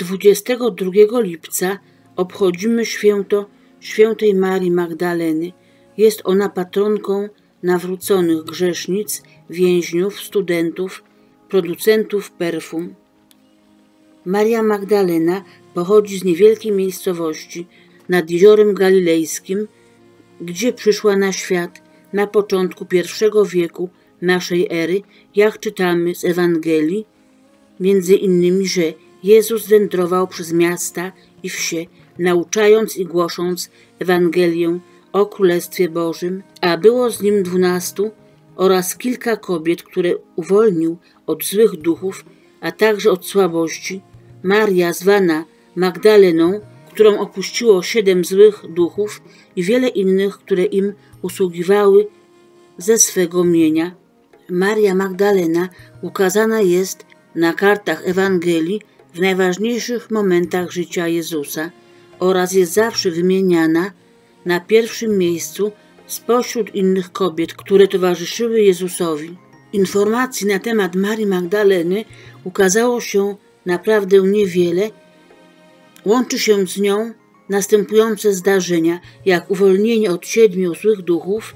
22 lipca obchodzimy święto świętej Marii Magdaleny. Jest ona patronką nawróconych grzesznic, więźniów, studentów, producentów perfum. Maria Magdalena pochodzi z niewielkiej miejscowości nad jeziorem galilejskim, gdzie przyszła na świat na początku I wieku naszej ery, jak czytamy z Ewangelii, między innymi, że Jezus wędrował przez miasta i wsie, nauczając i głosząc Ewangelię o Królestwie Bożym, a było z nim dwunastu oraz kilka kobiet, które uwolnił od złych duchów, a także od słabości. Maria, zwana Magdaleną, którą opuściło siedem złych duchów i wiele innych, które im usługiwały ze swego mienia. Maria Magdalena ukazana jest na kartach Ewangelii w najważniejszych momentach życia Jezusa oraz jest zawsze wymieniana na pierwszym miejscu spośród innych kobiet, które towarzyszyły Jezusowi. Informacji na temat Marii Magdaleny ukazało się naprawdę niewiele. Łączy się z nią następujące zdarzenia, jak uwolnienie od siedmiu złych duchów,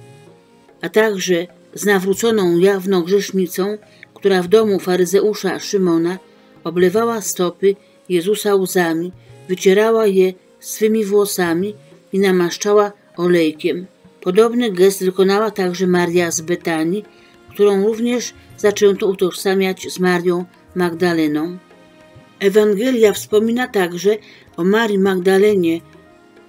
a także z nawróconą jawną grzesznicą, która w domu faryzeusza Szymona oblewała stopy Jezusa łzami, wycierała je swymi włosami i namaszczała olejkiem. Podobny gest wykonała także Maria z Betanii, którą również zaczęto utożsamiać z Marią Magdaleną. Ewangelia wspomina także o Marii Magdalenie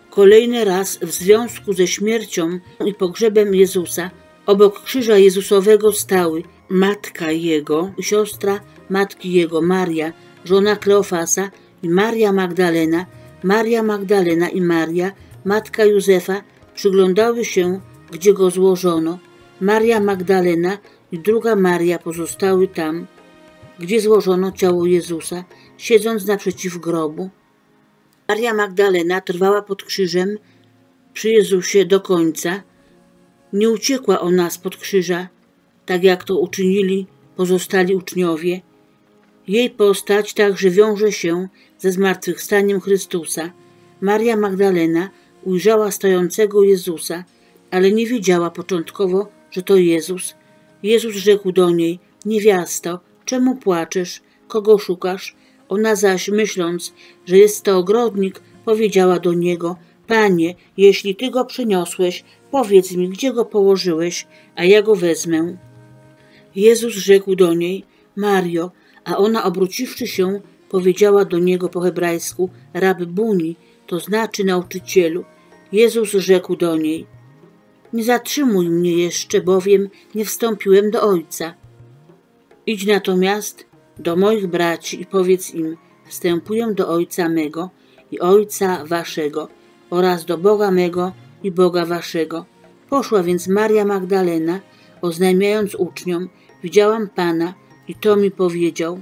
kolejny raz w związku ze śmiercią i pogrzebem Jezusa. Obok krzyża Jezusowego stały matka Jego, siostra matki Jego, Maria, żona Kleofasa i Maria Magdalena. Maria Magdalena i Maria, matka Józefa, przyglądały się, gdzie go złożono. Maria Magdalena i druga Maria pozostały tam, gdzie złożono ciało Jezusa, siedząc naprzeciw grobu. Maria Magdalena trwała pod krzyżem przy Jezusie do końca. Nie uciekła ona spod krzyża, tak jak to uczynili pozostali uczniowie. Jej postać także wiąże się ze zmartwychwstaniem Chrystusa. Maria Magdalena ujrzała stojącego Jezusa, ale nie wiedziała początkowo, że to Jezus. Jezus rzekł do niej: Niewiasto, czemu płaczesz? Kogo szukasz? Ona zaś, myśląc, że jest to ogrodnik, powiedziała do niego: Panie, jeśli ty go przyniosłeś, powiedz mi, gdzie go położyłeś, a ja go wezmę. Jezus rzekł do niej: Mario, a ona obróciwszy się, powiedziała do niego po hebrajsku: Rabbuni, to znaczy nauczycielu. Jezus rzekł do niej: Nie zatrzymuj mnie jeszcze, bowiem nie wstąpiłem do Ojca. Idź natomiast do moich braci i powiedz im: Wstępuję do Ojca mego i Ojca waszego oraz do Boga mego i Boga waszego. Poszła więc Maria Magdalena, oznajmiając uczniom: Widziałam Pana i to mi powiedział.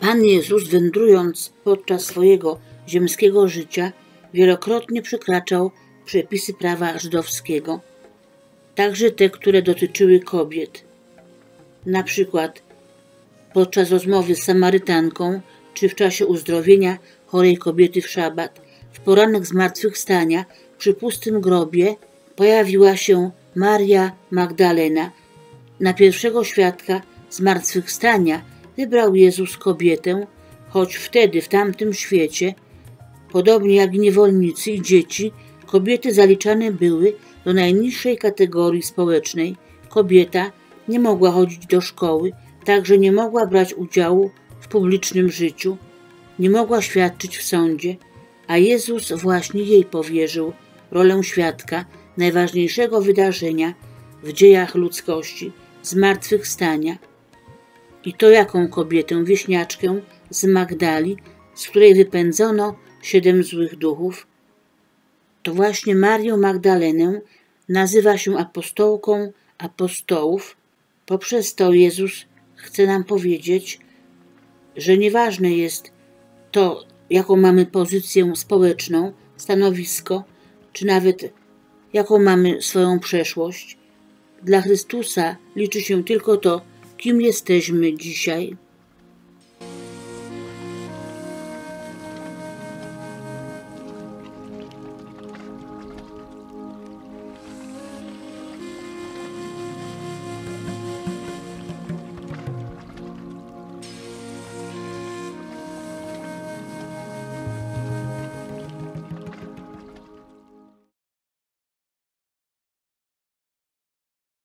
Pan Jezus, wędrując podczas swojego ziemskiego życia, wielokrotnie przekraczał przepisy prawa żydowskiego, także te, które dotyczyły kobiet. Na przykład podczas rozmowy z Samarytanką, czy w czasie uzdrowienia chorej kobiety w szabat, w poranek zmartwychwstania przy pustym grobie pojawiła się Maria Magdalena. Na pierwszego świadka zmartwychwstania wybrał Jezus kobietę, choć wtedy w tamtym świecie, podobnie jak niewolnicy i dzieci, kobiety zaliczane były do najniższej kategorii społecznej. Kobieta nie mogła chodzić do szkoły, także nie mogła brać udziału w publicznym życiu, nie mogła świadczyć w sądzie, a Jezus właśnie jej powierzył rolę świadka najważniejszego wydarzenia w dziejach ludzkości zmartwychwstania. I to jaką kobietę, wieśniaczkę z Magdali, z której wypędzono siedem złych duchów? To właśnie Marię Magdalenę nazywa się apostołką apostołów. Poprzez to Jezus chce nam powiedzieć, że nieważne jest to, jaką mamy pozycję społeczną, stanowisko, czy nawet jaką mamy swoją przeszłość. Dla Chrystusa liczy się tylko to, kim jesteśmy dzisiaj.